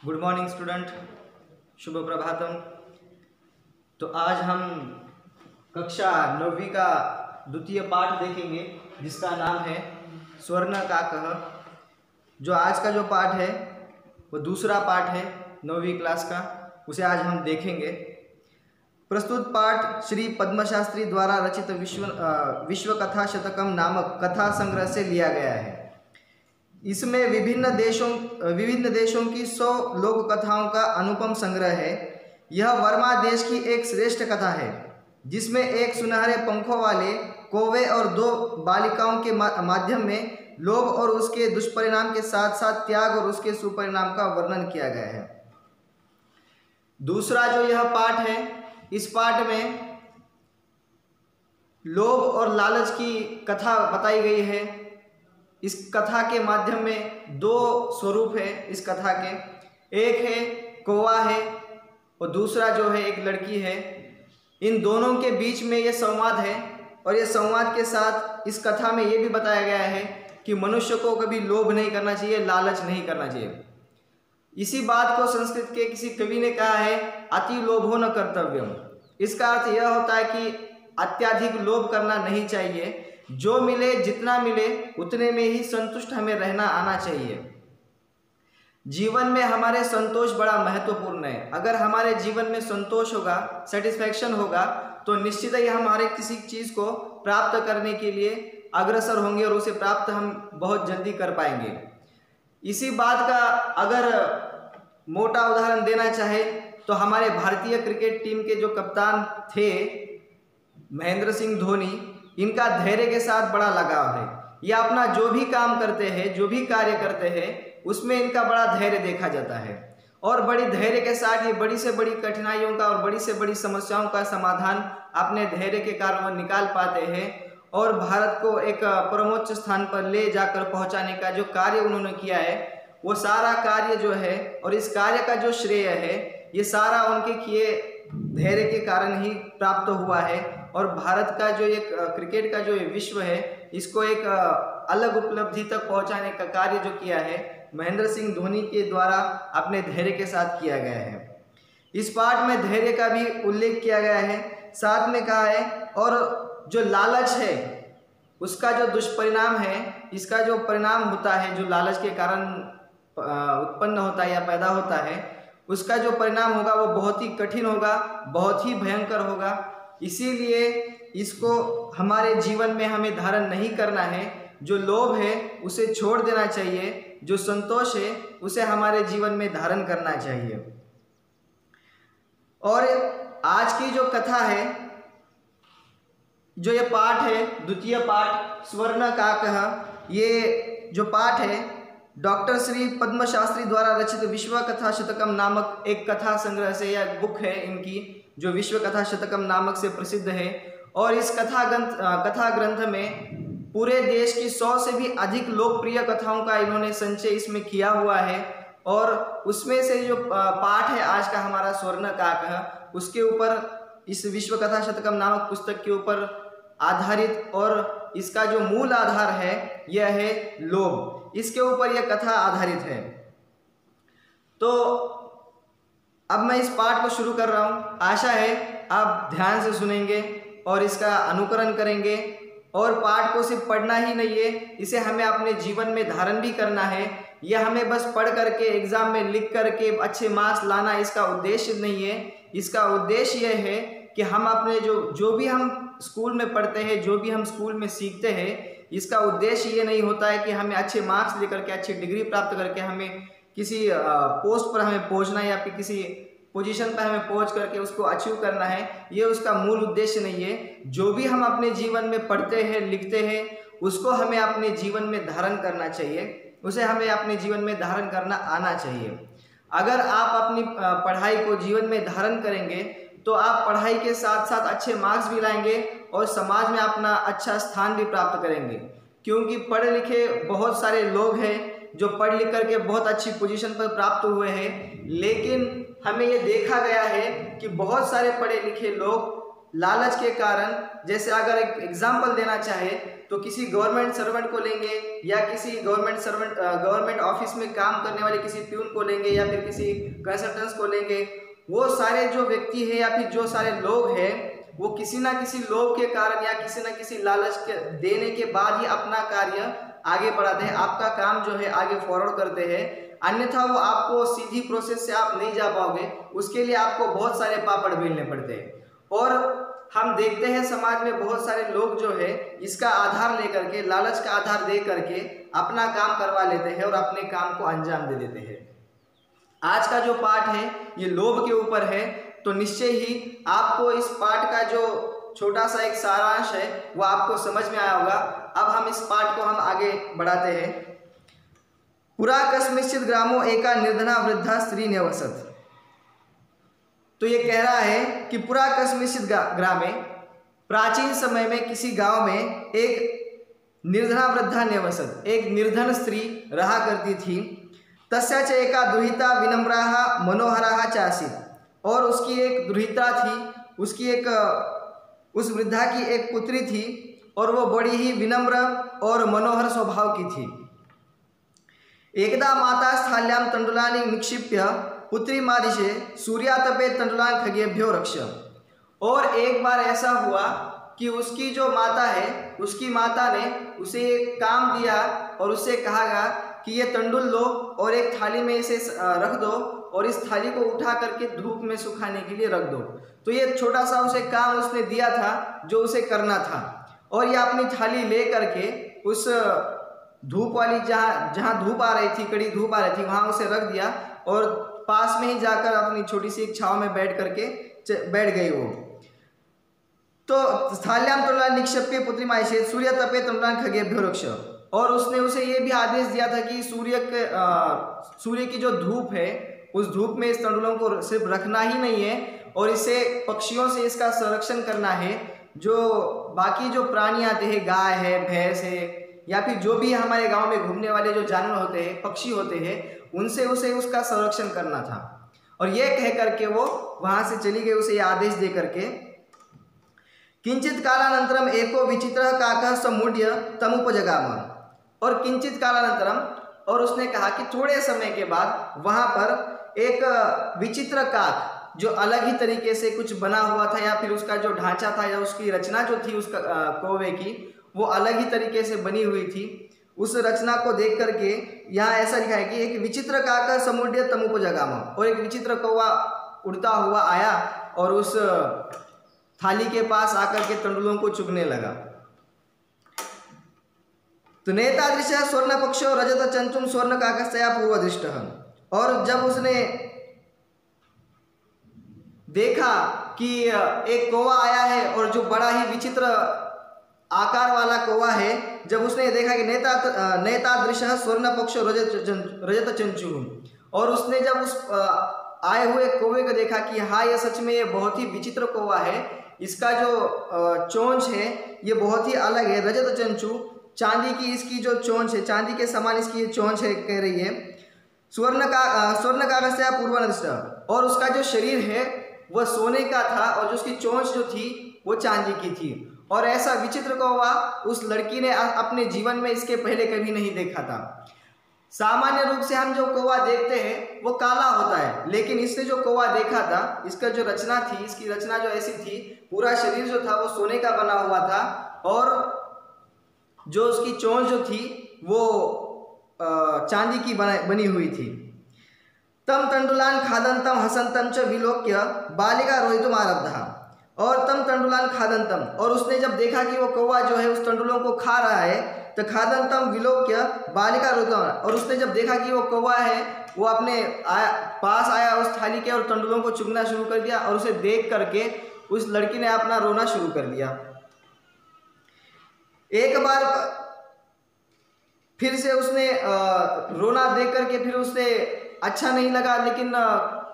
Good morning student शुभ प्रभातम तो आज हम कक्षा नौवीं का द्वितीय पाठ देखेंगे, जिसका नाम है स्वर्ण का कह। जो आज का जो पाठ है, वो दूसरा पाठ है नौवीं क्लास का, उसे आज हम देखेंगे। प्रस्तुत पाठ श्री पद्मशास्त्री द्वारा रचित विश्व विश्व कथा शतकम नामक कथा संग्रह से लिया गया है। इसमें विभिन्न देशों विभिन्न देशों की सौ लोक कथाओं का अनुपम संग्रह है। यह वर्मा देश की एक श्रेष्ठ कथा है, जिसमें एक सुनहरे पंखों वाले कोवे और दो बालिकाओं के माध्यम में लोभ और उसके दुष्परिणाम के साथ साथ त्याग और उसके सुपरिणाम का वर्णन किया गया है। दूसरा जो यह पाठ है, इस पाठ में लोभ और लालच की कथा बताई गई है। इस कथा के माध्यम में दो स्वरूप है इस कथा के। एक है कौवा है और दूसरा जो है एक लड़की है। इन दोनों के बीच में ये संवाद है और ये संवाद के साथ इस कथा में ये भी बताया गया है कि मनुष्य को कभी लोभ नहीं करना चाहिए, लालच नहीं करना चाहिए। इसी बात को संस्कृत के किसी कवि ने कहा है, अति लोभो न कर्तव्यम। इसका अर्थ यह होता है कि अत्याधिक लोभ करना नहीं चाहिए। जो मिले, जितना मिले, उतने में ही संतुष्ट हमें रहना आना चाहिए। जीवन में हमारे संतोष बड़ा महत्वपूर्ण है। अगर हमारे जीवन में संतोष होगा सेटिस्फैक्शन होगा तो निश्चित ही हमारे किसी चीज़ को प्राप्त करने के लिए अग्रसर होंगे और उसे प्राप्त हम बहुत जल्दी कर पाएँगे। इसी बात का अगर मोटा उदाहरण देना चाहे तो हमारे भारतीय क्रिकेट टीम के जो कप्तान थे, महेंद्र सिंह धोनी इनका धैर्य के साथ बड़ा लगाव है। ये अपना जो भी काम करते हैं, जो भी कार्य करते हैं, उसमें इनका बड़ा धैर्य देखा जाता है। और बड़ी धैर्य के साथ ये बड़ी से बड़ी कठिनाइयों का और बड़ी से बड़ी समस्याओं का समाधान अपने धैर्य के कारण वो निकाल पाते हैं और भारत को एक परमोच्च स्थान पर ले जाकर पहुँचाने का जो कार्य उन्होंने किया है, वो सारा कार्य जो है और इस कार्य का जो श्रेय है, ये सारा उनके किए धैर्य के कारण ही प्राप्त हुआ है। और भारत का जो एक क्रिकेट का जो विश्व है, इसको एक अलग उपलब्धि तक पहुँचाने का कार्य जो किया है, महेंद्र सिंह धोनी के द्वारा अपने धैर्य के साथ किया गया है। इस पाठ में धैर्य का भी उल्लेख किया गया है, साथ में कहा है, और जो लालच है, उसका जो दुष्परिणाम है, इसका जो परिणाम होता है, जो लालच के कारण उत्पन्न होता है या पैदा होता है, उसका जो परिणाम होगा, वो बहुत ही कठिन होगा, बहुत ही भयंकर होगा इसीलिए इसको हमारे जीवन में हमें धारण नहीं करना है। जो लोभ है, उसे छोड़ देना चाहिए। जो संतोष है, उसे हमारे जीवन में धारण करना चाहिए। और आज की जो कथा है, जो ये पाठ है, द्वितीय पाठ, स्वर्ण का कह, ये जो पाठ है डॉक्टर श्री पद्म शास्त्री द्वारा रचित विश्व कथा शतकम नामक एक कथा संग्रह से यह बुक है इनकी, जो विश्व कथा शतकम नामक से प्रसिद्ध है। और इस कथा ग्रंथ कथा ग्रंथ में पूरे देश की सौ से भी अधिक लोकप्रिय कथाओं का इन्होंने संचय इसमें किया हुआ है। और उसमें से जो पाठ है आज का हमारा स्वर्ण का कह, उसके ऊपर, इस विश्व कथा शतकम नामक पुस्तक के ऊपर आधारित और इसका जो मूल आधार है, यह है लोभ। इसके ऊपर यह कथा आधारित है। तो अब मैं इस पाठ को शुरू कर रहा हूँ। आशा है आप ध्यान से सुनेंगे और इसका अनुकरण करेंगे। और पाठ को सिर्फ़ पढ़ना ही नहीं है, इसे हमें अपने जीवन में धारण भी करना है। यह हमें बस पढ़ करके एग्ज़ाम में लिख करके, अच्छे मार्क्स लाना इसका उद्देश्य नहीं है। इसका उद्देश्य यह है कि हम अपने जो जो भी हम स्कूल में पढ़ते हैं, जो भी हम स्कूल में सीखते हैं इसका उद्देश्य ये नहीं होता है कि हमें अच्छे मार्क्स लेकर के, अच्छी डिग्री प्राप्त करके हमें किसी पोस्ट पर हमें पहुँचना है या फिर किसी पोजीशन पर हमें पहुँच करके उसको अचीव करना है, ये उसका मूल उद्देश्य नहीं है। जो भी हम अपने जीवन में पढ़ते हैं, लिखते हैं, उसको हमें अपने जीवन में धारण करना चाहिए, उसे हमें अपने जीवन में धारण करना आना चाहिए। अगर आप अपनी पढ़ाई को जीवन में धारण करेंगे तो आप पढ़ाई के साथ साथ अच्छे मार्क्स भी लाएँगे और समाज में अपना अच्छा स्थान भी प्राप्त करेंगे। क्योंकि पढ़े लिखे बहुत सारे लोग हैं जो पढ़ लिख करके बहुत अच्छी पोजीशन पर प्राप्त हुए हैं। लेकिन हमें ये देखा गया है कि बहुत सारे पढ़े लिखे लोग लालच के कारण, जैसे अगर एक एग्ज़ाम्पल देना चाहे तो किसी गवर्नमेंट सर्वेंट को लेंगे या किसी गवर्नमेंट सर्वेंट गवर्नमेंट ऑफ़िस में काम करने वाले किसी प्यून को लेंगे या फिर किसी कंसल्टेंस को लेंगे। वो सारे जो व्यक्ति है या फिर जो सारे लोग हैं, वो किसी ना किसी लोभ के कारण या किसी ना किसी लालच के देने के बाद ही अपना कार्य आगे बढ़ाते हैं। आपका काम जो है आगे फॉरवर्ड करते हैं। अन्यथा वो आपको सीधी प्रोसेस से आप नहीं जा पाओगे। उसके लिए आपको बहुत सारे पापड़ बेलने पड़ते हैं। और हम देखते हैं समाज में बहुत सारे लोग जो है, इसका आधार लेकर के, लालच का आधार दे करके अपना काम करवा लेते हैं और अपने काम को अंजाम दे देते हैं। आज का जो पाठ है, ये लोभ के ऊपर है तो निश्चय ही आपको इस पाठ का जो छोटा सा एक सारांश है, वो आपको समझ में आया होगा। अब हम इस पाठ को हम आगे बढ़ाते हैं। पुरा कस्मिश्चित ग्रामो एका निर्धना वृद्धा स्त्री निवसत तो ये कह रहा है कि पुरा कस्मिश्चित ग्रामे, प्राचीन समय में किसी गाँव में एक निर्धना वृद्धा निवसत एक निर्धन स्त्री रहा करती थी। तस्या च एका दुहिता विनम्रा मनोहरा चासी और उसकी एक दुहिता थी, उसकी एक, उस वृद्धा की एक पुत्री थी, और वो बड़ी ही विनम्र और मनोहर स्वभाव की थी। एकदा माता स्थाल्याम तंडुलानी निक्षिप्य पुत्री मादिशे सूर्यातपे तंडुलान खगेभ्यो रक्ष। और एक बार ऐसा हुआ कि उसकी जो माता है, उसकी माता ने उसे एक काम दिया और उससे कहा कि ये तंडुल लो और एक थाली में इसे रख दो और इस थाली को उठा करके धूप में सुखाने के लिए रख दो। तो ये छोटा सा उसे काम उसने दिया था, जो उसे करना था। और ये अपनी थाली ले करके उस धूप वाली जहाँ जहाँ धूप आ रही थी, कड़ी धूप आ रही थी, वहाँ उसे रख दिया और पास में ही जाकर अपनी छोटी सी छाव में बैठ करके बैठ गई वो। तो स्थाल्याम तुला निक्षेप्य पुत्री माइशे सूर्य तपे तुमलान खगे भ्योरक्ष और उसने उसे ये भी आदेश दिया था कि सूर्य के सूर्य की जो धूप है, उस धूप में इस तंडुलों को सिर्फ़ रखना ही नहीं है और इसे पक्षियों से इसका संरक्षण करना है। जो बाकी जो प्राणी आते हैं, गाय है, भैंस है, या फिर जो भी हमारे गाँव में घूमने वाले जो जानवर होते हैं, पक्षी होते हैं, उनसे उसे उसका संरक्षण करना था। और यह कह करके वो वहाँ से चली गई, उसे आदेश दे करके। किंचित कालानंतरम एको विचित्र काक समुड्य तमुपजगाम। और किंचित कालानंतरम, और उसने कहा कि थोड़े समय के बाद वहाँ पर एक विचित्र काक जो अलग ही तरीके से कुछ बना हुआ था या फिर उसका जो ढांचा था या उसकी रचना जो थी उसका कोवे की, वो अलग ही तरीके से बनी हुई थी। उस रचना को देख करके यहाँ ऐसा लिखा है कि एक विचित्र काकर समुद्र तमुप जगाम और एक विचित्र कौवा उड़ता हुआ आया और उस थाली के पास आकर के तंडुलों को चुगने लगा। तो नेता दृश्य स्वर्ण पक्षो रजत चंचुम स्वर्ण काकस्तया पूर्व दृष्ट और जब उसने देखा कि एक कौवा आया है और जो बड़ा ही विचित्र आकार वाला कौवा है, जब उसने देखा कि नेता नेता दृश्य स्वर्ण पक्ष रजत रजत चंचू और उसने जब उस आए हुए कौवे को देखा कि हाँ ये सच में ये बहुत ही विचित्र कौवा है, इसका जो चोंच है, ये बहुत ही अलग है। रजत चंचू चांदी की इसकी जो चोंच है, चांदी के समान इसकी ये चोंच है, कह रही है। स्वर्ण का स्वर्ण कागज़ से पूर्व और उसका जो शरीर है वह सोने का था और जो उसकी चोंच जो थी, वो चांदी की थी। और ऐसा विचित्र कौवा उस लड़की ने अपने जीवन में इसके पहले कभी नहीं देखा था। सामान्य रूप से हम जो कौवा देखते हैं, वो काला होता है। लेकिन इसने जो कौवा देखा था, इसका जो रचना थी, इसकी रचना जो ऐसी थी, पूरा शरीर जो था, वो सोने का बना हुआ था। और जो उसकी चोंच जो थी, वो चांदी की बनी हुई थी। तम तंडुलान खादंतम हसंतम च विलोक्य, बालिका रोहितुम आरब्धा। और तम तंडुलान खादंतम और उसने जब देखा कि वो कौवा जो है, उस तंडुलों को खा रहा है तो खादंतम विलोक्य, बालिका रोहितम और उसने जब देखा कि वो कौवा है, वो अपने आया, पास आया उस थाली के और तंडुलों को चुगना शुरू कर दिया और उसे देख करके उस लड़की ने अपना रोना शुरू कर दिया। एक बार फिर से उसने रोना देख करके फिर उसने अच्छा नहीं लगा, लेकिन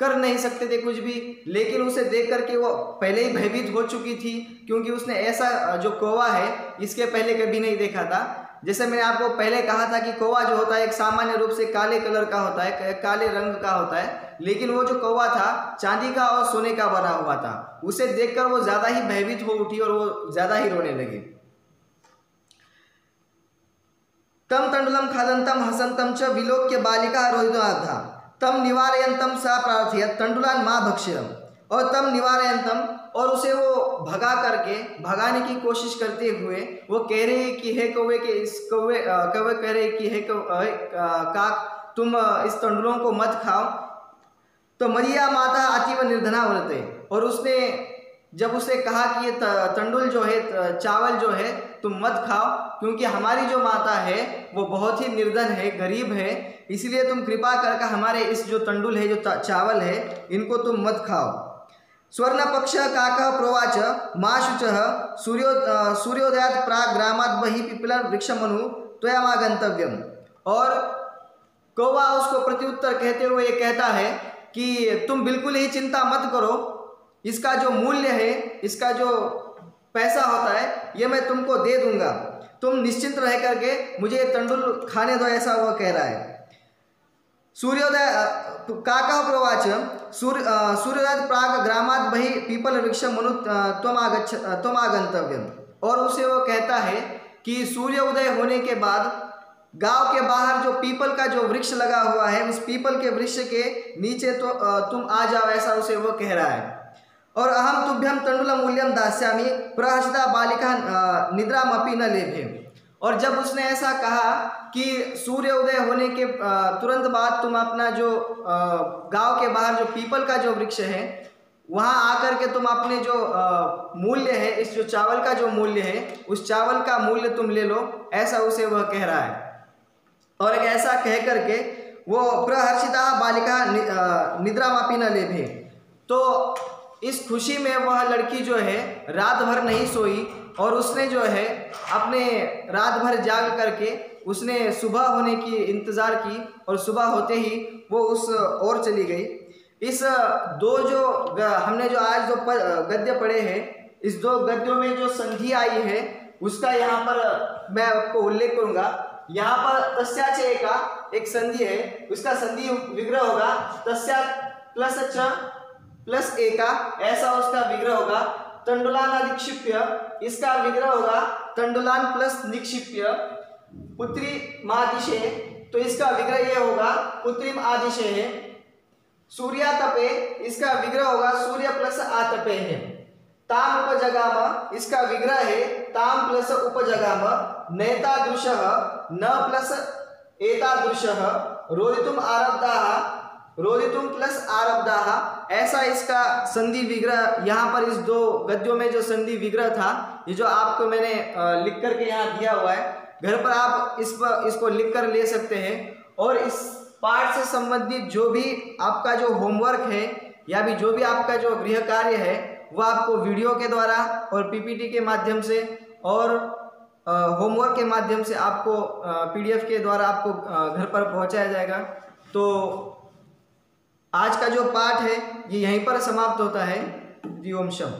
कर नहीं सकते थे कुछ भी। लेकिन उसे देख करके वो पहले ही भयभीत हो चुकी थी, क्योंकि उसने ऐसा जो कौवा है, इसके पहले कभी नहीं देखा था। जैसे मैंने आपको पहले कहा था कि कौवा जो होता है, एक सामान्य रूप से काले कलर का होता है काले रंग का होता है। लेकिन वो जो कौवा था, चांदी का और सोने का बना हुआ था। उसे देखकर वो ज़्यादा ही भयभीत हो उठी और वो ज़्यादा ही रोने लगी। तम तंडुलम खादंतम हसंतम च विलोक्य बालिका रोहित तम निवारयंतम सा प्रार्थियत तंडुलान माँ भक्ष्य और तम निवारयंतम और उसे वो भगा करके, भगाने की कोशिश करते हुए, वो कह रहे कि, हे कौवे के इस कौवे कौवे कह रहे कि, हे काक, तुम इस तंडुलों को मत खाओ। तो मरिया माता अतीव निर्धना होते, और उसने जब उसे कहा कि ये तंडुल जो है चावल जो है, तुम मत खाओ, क्योंकि हमारी जो माता है, वो बहुत ही निर्धन है, गरीब है, इसलिए तुम कृपा करके हमारे इस जो तंडुल है, जो चावल है, इनको तुम मत खाओ। स्वर्ण पक्ष काक प्रोवाच मा शुच सूर्यो सूर्योदयात प्राग ग्रामात बही पिपल वृक्ष मनु त्वयामा गंतव्यम और कौवा उसको प्रत्युत्तर कहते हुए ये कहता है कि तुम बिल्कुल ही चिंता मत करो इसका जो मूल्य है, इसका जो पैसा होता है, ये मैं तुमको दे दूँगा। तुम निश्चिंत रह करके मुझे तंडुल खाने दो, ऐसा वो कह रहा है। सूर्योदय काका प्रवाच सूर्य सूर्योदय प्राग ग्रामात बही पीपल वृक्ष मनु त्वमागच्छ त्वमागंतव्यम और उसे वो कहता है कि सूर्य उदय होने के बाद गाँव के बाहर जो पीपल का जो वृक्ष लगा हुआ है, उस पीपल के वृक्ष के नीचे तो तुम आ जाओ, ऐसा उसे वो कह रहा है। और अहम तुभ्यम तंडुल मूल्यम दास्यामी, प्रहसिता बालिका निद्रामपी न लेभे। और जब उसने ऐसा कहा कि सूर्य उदय होने के तुरंत बाद तुम अपना जो गाँव के बाहर जो पीपल का जो वृक्ष है, वहाँ आकर के तुम अपने जो मूल्य है, इस जो चावल का जो मूल्य है, उस चावल का मूल्य तुम ले लो, ऐसा उसे वह कह रहा है। और ऐसा कह करके वो प्रहर्षिता बालिका निद्रा मापी न ले भे तो इस खुशी में वह लड़की जो है रात भर नहीं सोई और उसने जो है, अपने रात भर जाग करके उसने सुबह होने की इंतज़ार की और सुबह होते ही वो उस ओर चली गई। इस दो जो हमने जो आज जो गद्य पढ़े हैं, इस दो गद्यों में जो संधि आई है, उसका यहाँ पर मैं आपको उल्लेख करूँगा। यहाँ पर तस्याचय का एक संधि है, उसका संधि विग्रह होगा, तस्या प्लस च प्लस ए का, ऐसा उसका विग्रह होगा, तंडुलान अधिक्षिप्य, इसका विग्रह होगा, तंडुलान प्लस निक्षिप्य, पुत्री मादिशे तो इसका विग्रह ये होगा, पुत्रिम आदिशे है सूर्या तपे इसका विग्रह होगा, सूर्य प्लस आतपे है, ताम उपजगाम, इसका विग्रह है, ताम प्लस उपजगाम, नैतादृश, न प्लस एतादृश, रोदितुम आरब्धा, रोदितुम प्लस आरब्धा ऐसा इसका संधि विग्रह, यहाँ पर इस दो गद्यों में जो संधि विग्रह था, ये जो आपको मैंने लिख करके यहाँ दिया हुआ है, घर पर आप इस पर, इसको लिख कर ले सकते हैं। और इस पाठ से संबंधित जो भी आपका जो होमवर्क है, या भी जो भी आपका जो गृह कार्य है वह आपको वीडियो के द्वारा और पीपीटी के माध्यम से और होमवर्क के माध्यम से आपको पीडीएफ के द्वारा आपको घर पर पहुँचाया जाएगा। तो आज का जो पाठ है ये यहीं पर समाप्त होता है। ओम शम